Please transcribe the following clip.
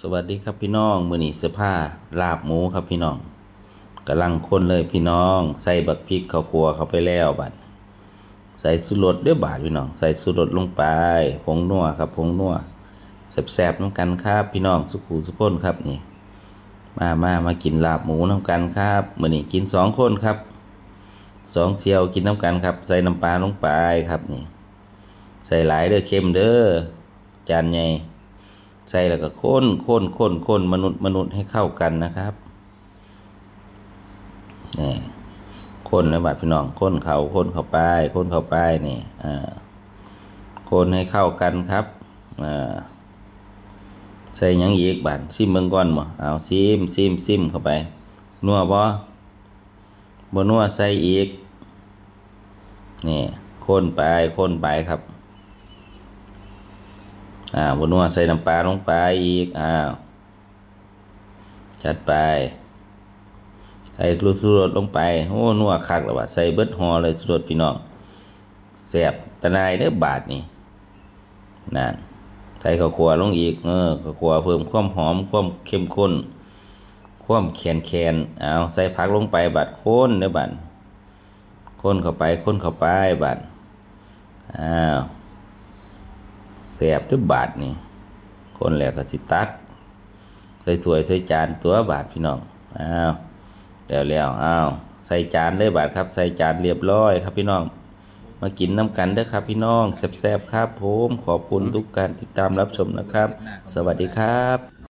สวัสดีครับพี่น้องมือนีเสื้อผ้าลาบหมูครับพี่น้องกำลังคนเลยพี่น้อง ใส่บักพริกข้าวคั่วเข้าไปแล้วบัดใส่สุรสด้วยบาทพี่น้อง ใส่สุรสลงไปผงนัวครับผงนัวแซ่บๆน้ำกันครับพี่น้องสุขูสุขคนครับนี่ มามามากินลาบหมูน้ำกันครับมือนีกินสองคนครับสองเซียวกินน้ำกันครับ ใส่น้ำปลาลงไปครับนี่ ใส่หลายเด้อเค็มเด้อจานใหญ่ ใส่แล้วก็ข้นข้นข้นข้นมนุษย์มนุษย์ให้เข้ากันนะครับนี่ข้นนะบาดพี่น้องข้นเขาข้นเข้าไปข้นเข้าไปนี่อ่าข้นให้เข้ากันครับอ่าใส่ยังอีกบาดซิมเบิ่งก่อนบ่เอาซิมซิมซิมเข้าไปนัวบ่บ่นัวใส่อีกนี่ข้นไปข้นไปครับ อ่าบนนัวใส่น้ำปลาลงไปอีกอ้าวจัดไปใส่ลูกสุรสลงไปโอ้นัวคักแล้วว่ะใส่เบิดหอเลยสุรสพี่น้องแซ่บตะนายเด้อบาทนี่นั่นใส่ข้าวคั่วลงอีกเออข้าวคั่วเพิ่มความหอมความเข้มข้นความแคนแคนเอาใส่ผักลงไปบาดโคนเด้อบาดข้นเข้าไปข้นเข้าไปบาดอ้าว แสบด้วยบาทนี่คนแหลกก็สิตักใส่สวยใส่จานตัวบาทพี่น้องอ้าวแล้วแล้วอ้าวใส่จานเลยบาทครับ ใส่จานเรียบร้อยครับพี่น้อง มากินน้ำกันเด้อครับพี่น้องแซ่บๆครับผมขอบคุณทุกการติดตามรับชมนะครับ สวัสดีครับ